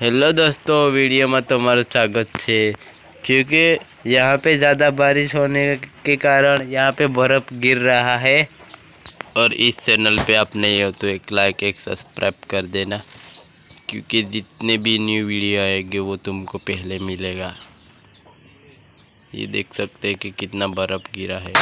Hello दोस्तों, video में तुम्हारा स्वागत है। क्योंकि यहाँ पे ज़्यादा बारिश होने के कारण यहाँ पे बर्फ़ गिर रहा है। और इस चैनल पे आप नहीं हो तो एक लाइक एक सब्सक्राइब कर देना। क्योंकि जितने भी न्यू वीडियो आएँगे, वो तुमको पहले मिलेगा। ये देख सकते हैं कि कितना बर्फ़ गिरा है।